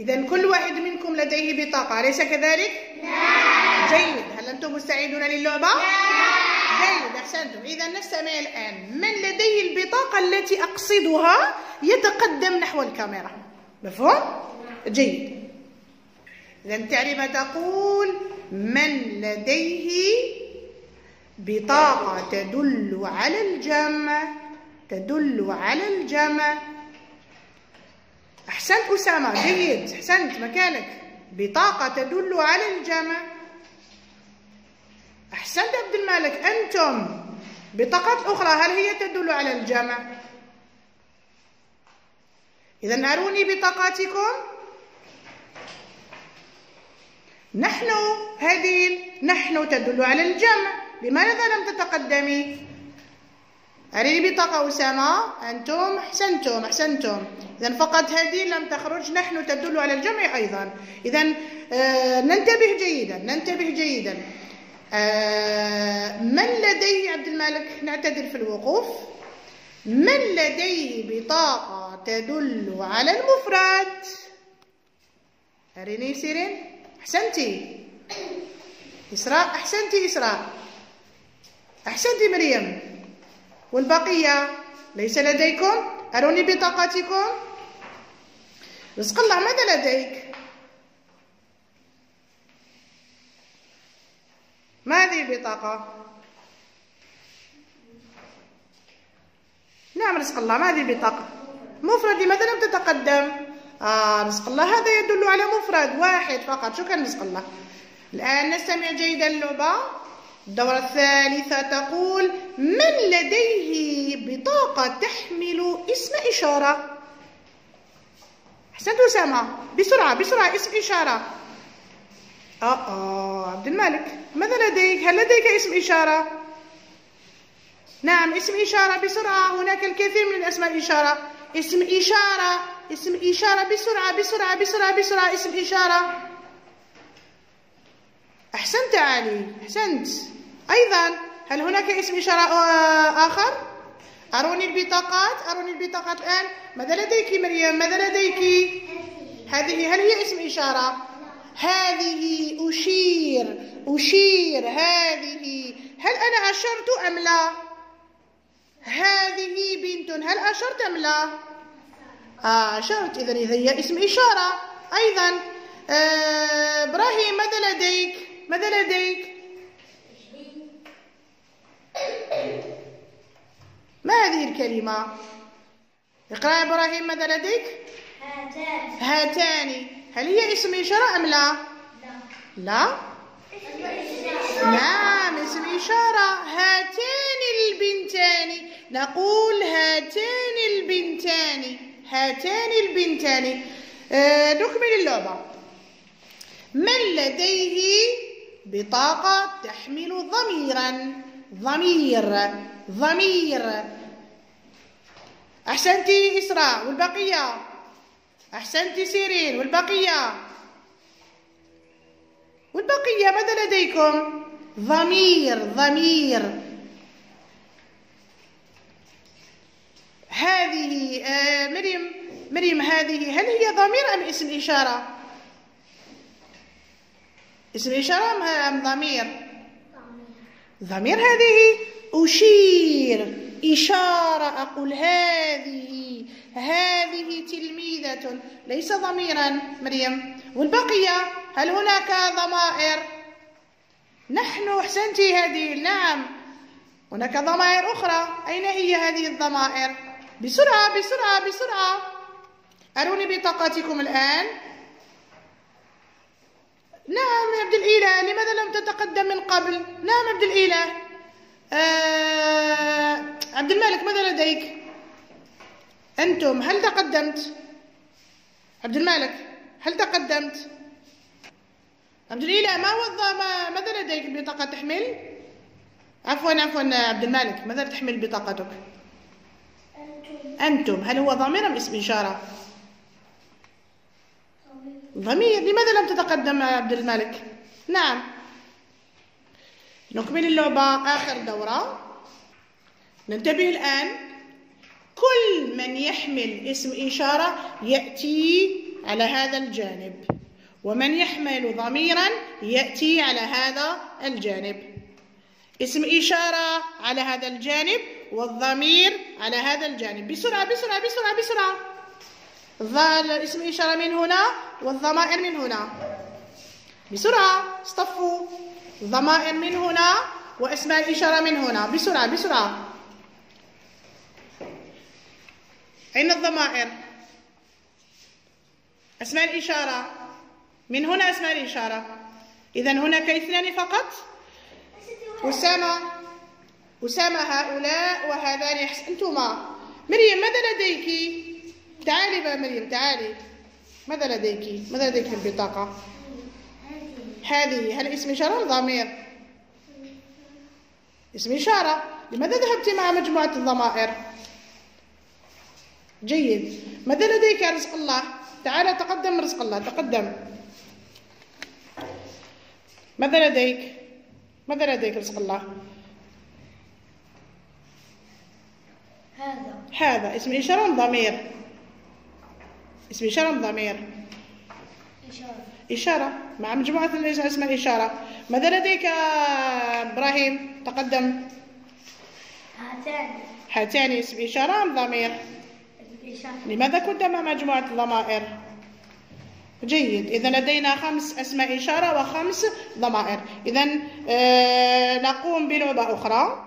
إذا كل واحد منكم لديه بطاقة أليس كذلك؟ نعم. جيد. هل أنتم مستعدون للعبة؟ نعم. جيد. أحسنتم. إذا نستمع الآن. من لديه البطاقة التي أقصدها يتقدم نحو الكاميرا. مفهوم؟ جيد. إذا التعريفة تقول من لديه بطاقة تدل على الجمع تدل على الجمع أحسنت أسامة جيد. أحسنت مكانك. بطاقة تدل على الجمع أحسنت عبد الملك. أنتم بطاقات أخرى هل هي تدل على الجمع إذا أروني بطاقاتكم. نحن هذه نحن تدل على الجمع لماذا لم تتقدمي؟ أريني بطاقة أسامة. أنتم أحسنتم أحسنتم. إذا فقط هذه لم تخرج نحن تدل على الجمع أيضا. إذا آه ننتبه جيدا ننتبه جيدا. آه من لديه عبد الملك؟ نعتذر في الوقوف. من لديه بطاقة تدل على المفرد؟ أريني سيرين. أحسنتي. إسراء أحسنتي إسراء. أحسنتي مريم. والبقية ليس لديكم؟ أروني بطاقتكم؟ رزق الله ماذا لديك؟ ما هذه البطاقة؟ نعم رزق الله ما هذه البطاقة؟ مفرد لماذا لم تتقدم؟ آه رزق الله هذا يدل على مفرد واحد فقط. شكرا رزق الله. الآن نستمع جيدا اللعبة الدورة الثالثة تقول من لديه بطاقة تحمل اسم إشارة؟ أحسنت أسامة. بسرعة بسرعة اسم إشارة. آه آه عبد الملك. ماذا لديك؟ هل لديك اسم إشارة؟ نعم اسم إشارة بسرعة. هناك الكثير من الأسماء الإشارة اسم إشارة اسم إشارة بسرعة بسرعة بسرعة بسرعة اسم إشارة. أحسنت علي أحسنت. أيضا هل هناك اسم إشارة آخر؟ أروني البطاقات أروني البطاقات الآن. ماذا لديك مريم؟ ماذا لديك؟ هذه هل هي اسم إشارة؟ هذه أشير أشير هذه. هل أنا أشرت أم لا؟ هذه بنت هل أشرت أم لا؟ آه أشرت. إذا هي اسم إشارة. أيضا آه إبراهيم ماذا لديك؟ ماذا لديك؟ ما هذه الكلمة؟ اقرأ إبراهيم ماذا لديك؟ هاتان. هاتان. هل هي اسم إشارة أم لا؟ لا. لا؟ نعم اسم إشارة. هاتان البنتان. نقول هاتان البنتان. هاتان البنتان. آه نكمل اللعبة. من لديه بطاقة تحمل ضميرا. ضمير. ضمير. أحسنتي إسراء والبقية. أحسنتي سيرين والبقية. والبقية ماذا لديكم؟ ضمير. ضمير. هذه آه مريم مريم هذه هل هي ضمير أم اسم إشارة؟ اسم إشارة أم ضمير. ضمير هذه؟ أشير. إشارة أقول هذه. هذه تلميذة. ليس ضميرا مريم. والبقية؟ هل هناك ضمائر؟ نحن أحسنتي هذه. نعم. هناك ضمائر أخرى. أين هي هذه الضمائر؟ بسرعة بسرعة بسرعة. أروني بطاقتكم الآن. نعم يا عبد الإله لماذا لم تتقدم من قبل؟ نعم عبد الإله. آه عبد الملك ماذا لديك؟ أنتم هل تقدمت؟ عبد الملك هل تقدمت؟ عبد الإله ما هو ما ماذا لديك بطاقة تحمل؟ عفوا عفوا عبد الملك ماذا تحمل بطاقتك؟ أنتم. أنتم هل هو ضمير أم اسم إشارة؟ ضمير لماذا لم تتقدم يا عبد الملك؟ نعم. نكمل اللعبة آخر دورة. ننتبه الآن كل من يحمل اسم إشارة يأتي على هذا الجانب ومن يحمل ضميرا يأتي على هذا الجانب. اسم إشارة على هذا الجانب والضمير على هذا الجانب. بسرعة بسرعة بسرعة بسرعة. اسم إشارة من هنا والضمائر من هنا. بسرعة اصطفوا. الضمائر من هنا واسماء الإشارة من هنا. بسرعة بسرعة. أين الضمائر؟ أسماء الإشارة. من هنا أسماء الإشارة. إذا هناك اثنان فقط. أسامة أسامة هؤلاء وهذان أحسنتما. مريم ماذا لديك؟ تعالي بقى مريم تعالي ماذا لديك؟ ماذا لديك في البطاقة؟ هذه هل اسم إشارة ضمير؟ اسم إشارة لماذا ذهبت مع مجموعة الضمائر؟ جيد ماذا لديك يا رزق الله؟ تعال تقدم رزق الله تقدم ماذا لديك؟ ماذا لديك رزق الله؟ هذا هذا اسم إشارة ضمير؟ اسم إشارة ضمير؟ إشارة. إشارة. مع مجموعة اسماء الإشارة ماذا لديك إبراهيم؟ تقدم. هاتان. هاتان. اسم إشارة أم ضمير؟ إشارة. لماذا كنت مع مجموعة الضمائر؟ جيد. إذا لدينا خمس أسماء إشارة وخمس ضمائر. إذا آه نقوم بلعبة أخرى.